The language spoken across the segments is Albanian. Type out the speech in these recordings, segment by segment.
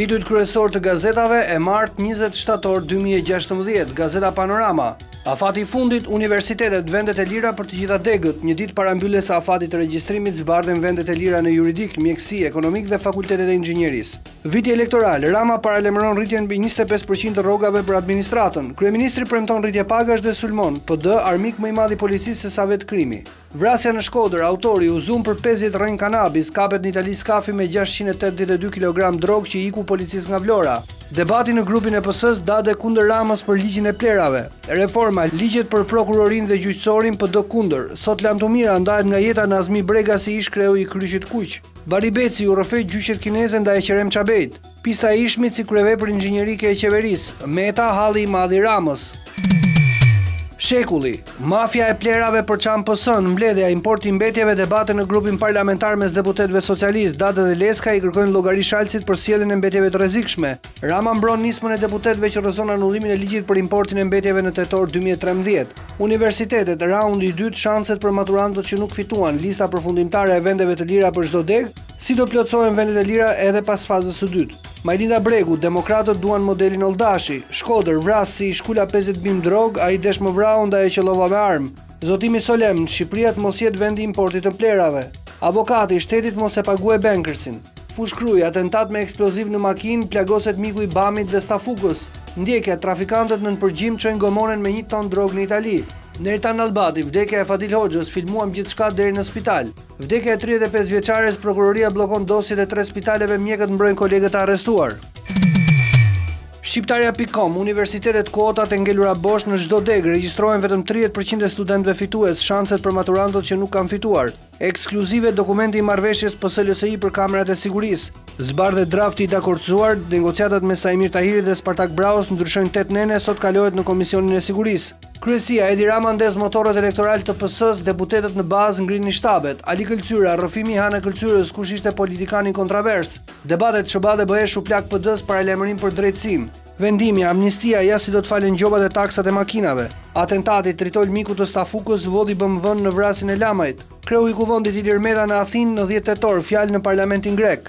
Titujt kryesor të gazetave e martë 27 shtator 2016, Gazeta Panorama. Afati i fundit, universitetet, vendet e lira për të gjitha degët, një ditë para mbylljes së afatit të regjistrimit zbardhen vendet e lira në juridik, mjekësi, ekonomik dhe fakultetet e inxhinierisë. Viti elektoral, Rama paralajmëron rritjen mbi njëzet e pesë për qind të rrogave për administratën, kryeministri premton rritje pagash dhe sulmon, PD, armik më i madh i policisë se sa vetë krimi. Vrasja në Shkodër, Autori, u zun për pesëdhjetë rrënjë kanabis, kapet në Itali Skafi me gjashtëqind e tetëdhjetë e dy kilogramë drogë që i iku policisë nga Vlora. Debati në grupin e PS-së, Dade kundër Ramës për ligjin e plehrave. Reforma, Ligjet për Prokurorinë dhe Gjyqësorin, PD kundër. Sot Lamtumira ndahet nga jeta Nazmi Bregasi ish-kreu i Kryqit të Kuq. Bahri Beci ju rrëfej gjyqet kineze ndaj Eqerem Çabejt, Pista e Ishmit si kryevepër inxhinierike e qeverisë, Meta halli i madh i Ramës. Shekulli, Mafia e plehrave përçan PS-në, Mbledhja, Importi i mbetjeve, Debate në grupin parlamentar mes deputetëve socialistë, Dade dhe Leskaj kërkojnë llogari Shalsit për sjelljen e mbetjeve të rrezikshme, Rama mbron nismën e deputetëve që rrëzon anullimin e ligjit për importin e mbetjeve në tetor dy mijë e trembëdhjetë. Universitetet, raundi i dytë, shanset për maturantët që nuk fituan, lista përfundimtare e vendeve të lira për çdo degë, si do plotësohen vendet e lira edhe pas fazës së dytë. Majlinda Bregu, Demokratët duan modelin Olldashi, Shkodër, vrasësi shkula pesëdhjetë bimë drogë, ai desh më vrau, ndaj e qëllova me armë. Zotimi solemn, Shqipëria të mos jetë vend i importit të plehrave. Avokati i shtetit mos e paguaj Bankersin. Fushë-Krujë, Atentat me eksploziv në makinë, plagoset miku i Bamit dhe Stafukës! Ndjekja, Trafikantët nën përgjim çojnë gomonen me një ton drogë në Itali! Neritan Albati, Vdekja e Fadil Hoxhës, filmuam gjithçka deri në spital! Vdekja e tridhjetë e pesë vjeçares, Prokuroria bllokon dosjet e tre spitaleve, mjekët mbrojnë kolegët e arrestuar! Shqiptarja pikë kom, Universitetet Kuotat e ngelura bosh në çdo degë, regjistrohen vetëm tridhjetë për qind e studentëve fitues, shanset për maturantët që nuk kanë fituar. Ekskluzive, Dokumenti i marrëveshjes PS-LSI për kamerat e sigurisë. Zbardhet drafti i dakordësuar, Negociatat mes Saimir Tahirit dhe Spartak Braos ndryshojnë tetë nene, sot kalohet në Komisionin e Sigurisë. Kryesia, Edi Rama ndez motorët elektoralë të PS-së, deputetët në bazë ngrini shtabet, Ali Këlcyra, Rrëfimi i Hana Këlcyrës, kush ishte politikani kontrovers? Debatet, SHBA dhe BE shuplakë PD-së paralajmërim për drejtësinë. Vendimi, amnistia, ja si do të falen gjobat e taksat e makinave. Atentati, Tritol mikut të Stafukës, vodhi BMW-në në vrasjen e Lamajt. Kreu i Kuvendit Ilir Meta në Athinë, në dhjetë tetor, fjalë në parlamentin grek.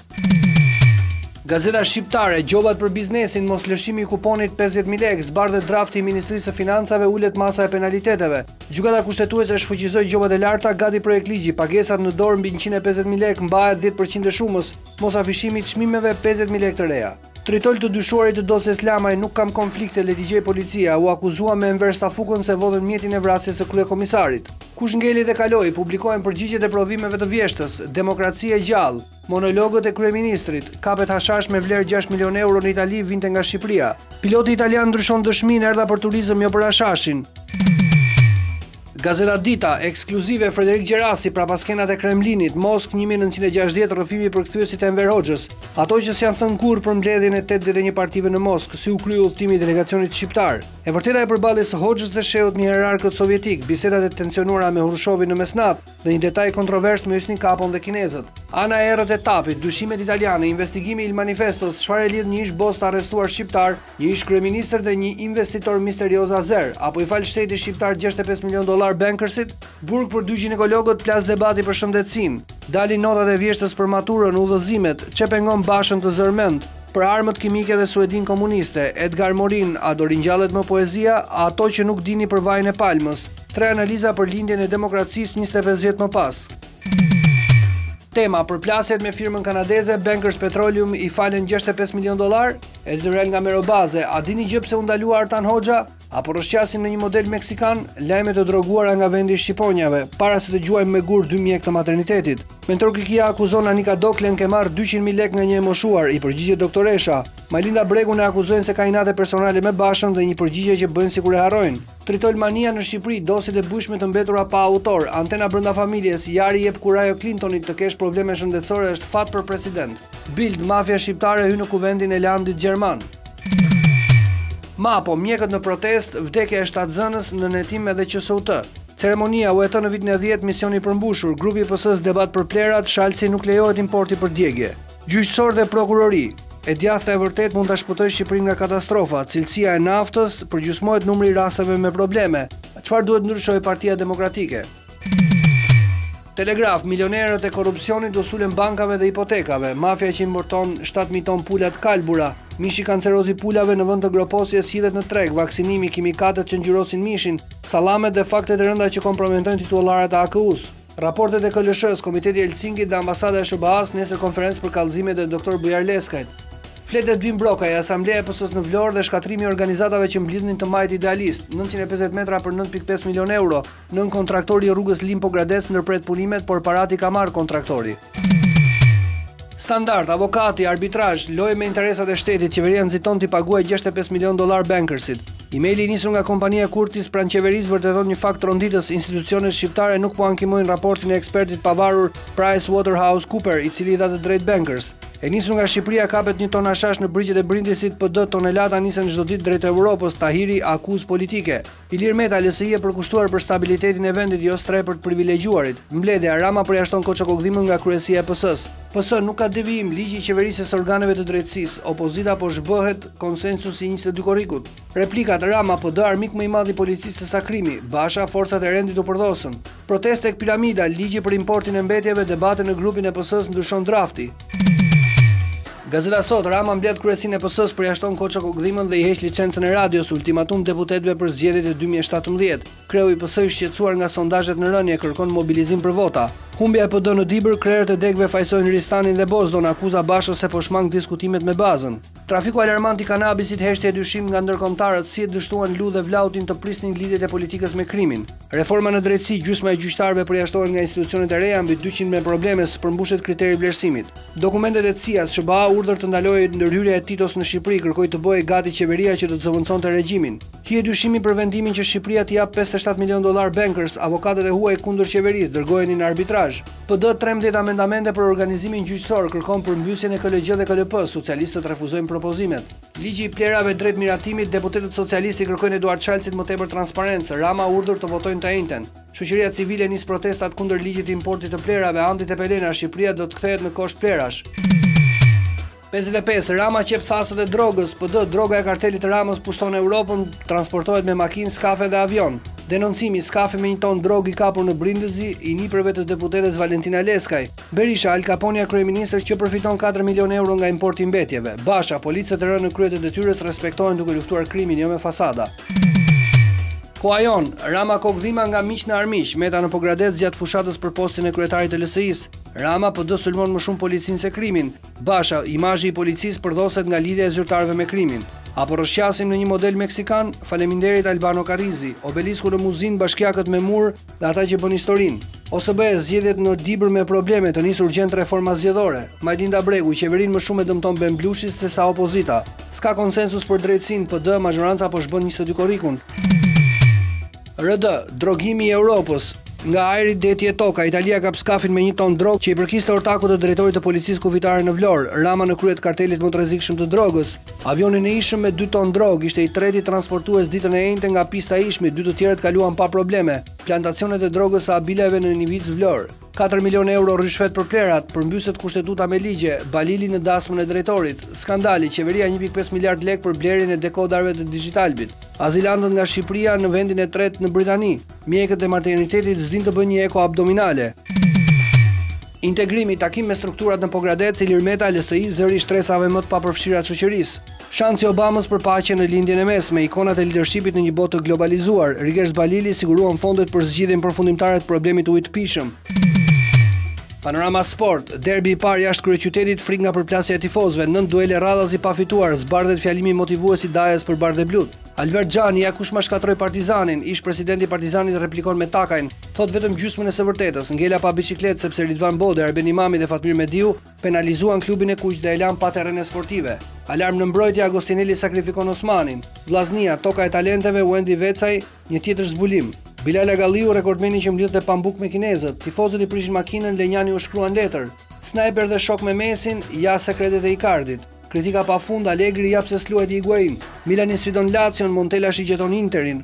Gazeta Shqiptare, Gjobat për biznesin, moslëshimi i kuponit pesëdhjetë mijë lekë, zbardhet drafti i Ministrisë së Financave, ulet masa e penaliteteve. Gjykata Kushtetuese shfuqizoi gjobat e larta, gati projektligji, pagesat në dorë mbi njëqind e pesëdhjetë mijë lekë, mbahet dhjetë për qind e shumës, mos afishimi i çmimeve pesëdhjetë mijë lekë të reja. Tritol të dyshuarit të dosjes Lamaj nuk kam konflikte le t'i gjejë policia, u akuzua me Enver Stafukën se vodhën mjetin e vrasjes së kryekomisarit. Kush ngeli dhe kaloi, publikohen përgjigjet e provimeve të vjeshtës, demokraci e gjallë! Monologët e kryeministrit, Kapet hashash me vlerë gjashtë milionë euro në Itali vinte nga Shqipëria. Piloti italian ndryshon dëshminë, Erdha për turizëm, jo për hashashin. Gazeta Dita, ekskluzive, Frederik Gjerasi, Prapaskenat e Kremlinit, Moskë një mijë e nëntëqind e gjashtëdhjetë, Rrëfimi i përkthyesit të Enver Hoxhës, Ato që s'janë thënë kurrë për mbledhjen e tetëdhjetë e një partive në Moskë, Si u krye udhëtimi i delegacionit shqiptar, E vërteta e përballjes së Hoxhës dhe Shehut me hierarkët sovjetikë, Bisedat e tensionuara me Hrushovin në mesnatë, Dhe një detaj kontrovers me Hysni Kapon dhe kinezët. Ana e errët e tapit, dyshimet italiane, investigimi i Il Manifestos, çfarë e lidh një ish bos të arrestuar shqiptar, një ish kryeministër dhe një investitor misterioz azer, apo i fal shteti shqiptar gjashtëdhjetë e pesë milionë dollarë bankersit? Burg për dy gjinekologët, plas debati për shëndetësinë. Dalin notat e vjeshtës për maturën, udhëzimet, ç'e pengon Bashën të zërë mend? Për armët kimike dhe Suedinë komuniste, Edgar Morin, a do ringjallet më poezia, ato që nuk dini për vajin e palmës? Tre analiza për lindjen e demokracisë njëzet e pesë vjet më pas. Tema, Përplasjet me firmën kanadeze Bankers Petroleum i falen gjashtëdhjetë e pesë milionë dollarë? Editorial nga Mero Baze, A dini gjë pse u ndalua Artan Hoxha? A po rrëshqasim në një model meksikan? Lajme të droguara nga vendi i shqiponjave, Para se të gjuajmë me gur dy mjekë të maternitetit. Mentor Kikia akuzon Anika Doklen: ke marrë dyqind mijë lekë nga një e moshuar, i përgjigjet doktoresha. Majlinda Bregun e akuzojnë se ka inate personale me Bashën dhe një përgjigje që bëjnë sikur e harrojnë. Tritolmania në Shqipëri, dosjet e bujshme të mbetura pa autor, antena brenda familjes, Jari jep kurajo Klintonit të kesh probleme shëndetësore është fat për president. Bild, Mafia shqiptare hy në Kuvendin e Landit gjerman. Mapo, Mjekët në protestë, vdekja e shtatzënës, nën hetim edhe QSUT. Ceremonia, UET në vitin e dhjetë, misioni i përmbushur, Grupi i PS-së debat për plerat, Shalsi nuk lejohet importi për djegie. Gjyqësor dhe prokurori, E djathta e vërtetë mund ta shpëtojë Shqipërinë nga katastrofa, cilësia e naftës, përgjysmohet numri i rasteve me probleme. Çfarë duhet të ndryshojë Partia Demokratike? Telegraf, Milionerët e korrupsionit do sulen bankave dhe hipotekave, mafia që importon shtatë mijë ton pula të kalbura, mishi kanceroz i pulave në vend të groposjes hidhet në treg, vaksinimi, kimikatet që ngjyrosin mishin, sallamet dhe faktet e rënda që komprometojnë titullarët e AKU-së. Raportet e KLSH-së, Komiteti i Helsinkit dhe Ambasada e SHBA-së nesër konferencë për kallëzimet e doktor Bujar Leskajt. Flet Edvin Brokaj, Asambleja e PS-së në Vlorë dhe shkatërrimi i organizatave që mblidhnin të majtë idealistë, nëntëqind e pesëdhjetë metra për nëntë pikë pesë milionë euro, nënkontraktori i rrugës Lin-Pogradec ndërpret punimet, por paratë i ka marrë kontraktori. Standard, avokati, arbitrazh, lojë me interesat e shtetit, qeveria nxiton t'i paguajë gjashtëdhjetë e pesë milionë dollarë Bankersit. Emaili i nisur nga kompania Curtis pranë qeverisë vërteton një fakt tronditës, institucionet shqiptare nuk po ankimojnë raportin e ekspertit të pavarur Price Waterhouse Cooper, i cili i dha të drejtë Bankers. E nisur nga Shqipëria kapet një ton hashash në brigjet e Brindisit, PD, Tonelata nisen çdo ditë drejt Europës, Tahiri, Akuzë politike. Ilir Meta, LSI e përkushtuar për stabilitetin e vendit, jo strehë për të privilegjuarit. Mbledhja, Rama përjashton Koço Kokëdhimën nga kryesia e PS-së. PS nuk ka devijim, ligji i qeverisjes së organeve të drejtësisë, opozita po zhbëhet, konsensusi i njëzet e dy korrikut. Replikat, Rama, PD armik më i madh i policisë se sa krimi, Basha, forcat e rendit u përdhosën. Protestë tek Piramida, ligji për importin e mbetjeve, debate në grupin e PS-së, ndryshon drafti. Gazeta Sot, Rama mbledh kryesinë e PS-së, përjashton Koço Kokëdhimën dhe i heq licencën e radios, ultimatum deputetëve për zgjedhjet e dy mijë e shtatëmbëdhjetë. Kreu i PS i shqetësuar nga sondazhet në rënie, kërkon mobilizim për vota. Humbja e PD në Dibër, krerët e degëve fajësojnë Ristanin dhe Bozdon, akuza Bashës se po shmang diskutimet me bazën. Trafiku alarmant i kanabisit heshtje e dyshimtë nga ndërkombëtarët, si e dështuan Lu dhe Vlahutin të prisnin lidhjet e politikës me krimin. Reforma në drejtësi, gjysma e gjyqtarëve përjashtohen nga institucionet e reja, mbi dyqind me probleme, s'përmbushet kriteri i vlerësimit. Dokumentet e CIA-s, SHBA urdhër të ndalohej ndërhyrja e Titos në Shqipëri, kërkoi të bëhej gati qeveria që do të zëvendësonte regjimin. Hije dyshimi për vendimin që Shqipëria t'i japë pesëdhjetë e shtatë milionë dollarë Bankers, avokatët e huaj kundër qeverisë, dërgojeni në arbitrazh. PD trembëdhjetë amendamente për organizimin gjyqësor, kërkon përmbysjen e KLGJ dhe KLP, socialistët refuzojnë propozimet. Ligji i plehrave drejt miratimit, deputetët socialistë i kërkojnë Eduard Shalsit më tepër transparencë, Rama urdhër të votojnë të enjten. Shoqëria civile nis protestat kundër ligjit të importit të plehrave, Andi Tepelena, Shqipëria do të kthehet në kosh plehrash. Pesëdhjetë e pesë, Rama qep thasët e drogës, PD, Droga e kartelit të Ramës pushton Europën, transportohet me makinë, skafe dhe avion. Denoncimi, Skafi me një ton drogë i kapur në Brindizi, i nipërve të deputetes Valentina Leskaj. Berisha, Al Kaponia kryeministër që përfiton katër milionë euro nga importi i mbetjeve. Basha, Policët e rënë në krye të detyrës respektohen duke luftuar krimin jo me fasada. Koha Jonë, Rama Kokëdhima nga miq në armiq, Meta në Pogradec gjatë fushatës për postin e kryetarit të LSI-së, Rama, PD sulmon më shumë policinë se krimin, Basha, Imazhi i policisë përdhoset nga lidhja e zyrtarëve me krimin. A po rrëshqasim në një model meksikan? Faleminderit Albano Karrisi, Obelisku në Muzinë, bashkiakët me mur, Dhe ata që bënë historinë. OSBE, zgjedhjet në Dibër me probleme, të nisë urgjent reforma zgjedhore. Majlinda Bregu, Qeverinë më shumë e dëmton Ben Blushi se sa opozita. S'ka konsensus për drejtësinë, PD, mazhoranca po zhbën njëzet e dy korrikun. RD, Drogimi i Europës, Nga ajri, deti e toka, Italia kap skafin me një ton drogë që i përkiste ortakut të drejtorit të Policisë Kufitare në Vlorë, Rama në krye të kartelit më të rrezikshëm të drogës. Avioni në Ishëm me 2 ton drogë ishte i treti transportues ditën e enjte nga pista e Ishmit, dy të tjerët kaluan pa probleme. Plantacionet e drogës së Habilajve në Nivicë Vlorë. 4 milionë euro ryshfet për plehrat, përmbyset kushtetuta me ligje, Balili në dasmën e drejtorit, skandali, qeveria 1.5 miliard lekë për blerjen e dekoderëve të Digitalbit, azilantët nga Shqipëria në vendin e tretë në Britani, mjekët e maternitetit s'dinë të bëjnë një eko abdominale. Integrimi, takim me strukturat në Pogradec, Ilir Meta, LSI, zëri i shtresave më të papërfshira të shoqërisë. Shansi i Obamës për paqe në Lindjen e Mesme, ikonat e lidershipit në një botë të globalizuar, Rigels Balili siguruan fondet për zgjidhjen përfundimtare të problemit të ujit të pijshëm. Panorama Sport, Derbi i parë jashtë kryeqytetit, frikë nga përplasja e tifozëve, nëntë duele rradhazi pa fituar, zbardhet fjalimi motivues i Dajës për bardheblutë. Albert Xhani, ja kush ma shkatrroi Partizanin, ish presidenti i Partizanit replikon me Takajn, thotë vetëm gjysmën e së vërtetës, ngela pa biçikletë sepse Ridvan Bode, Arben Imami dhe Fatmir Mediu penalizuan klubin e kuq dhe e lanë pa terrene sportive. Alarm në mbrojtje, Agostinelli sakrifikon Osmanin, Vllaznia, toka e talenteve, Uendi Vecaj, një tjetër zbulim, Bilal Agalliu, rekordmeni që mblidhte pambuk me kinezët, tifozët i prishin makinën, Lenjani u shkruan letër. Snajper dhe shok me Messin, ja sekretet e Icardit. Kritika pa fund, Allegri ja pse s'luajti Higuain. Milani sfidon Lacion, Montella shigjeton Interin.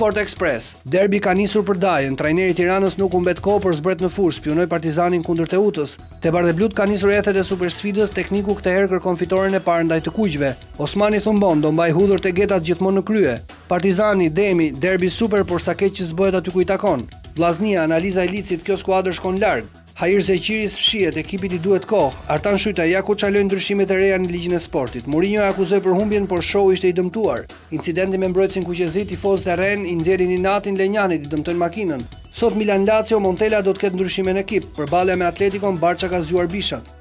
Sport Express, Derbi ka nisur për Dajën, trajneri i Tiranës nuk humbet kohë por zbret në fushë, spiunoi Partizanin kundër Teutës. Te bardheblutë ka nisur ethet e supersfidës, tekniku këtë herë kërkon fitoren e parë ndaj të kuqve. Osmani thumbon, do mbaj hudhër te getat gjithmonë në krye. Partizani, Demi, derbi super por sa keq që s'bëhet aty ku i takon. Vllaznia, analiza e Licit, kjo skuadër shkon larg. Hair Zeqiri s'fshihet, ekipit i duhet kohë. Artan Shyta, ja ku çalojnë ndryshimet e reja në ligjin e sportit. Mourinho e akuzoi për humbjen, por Shaw ishte i dëmtuar. Incidenti me mbrojtësin kuqezi, tifozët e Rennes i nxjerrin inatin Lenjanit, i dëmtojnë makinën. Sot Milan-Lazio, Montella do të ketë ndryshime në ekip. Përballja me Atleticon, Barça ka zgjuar bishat.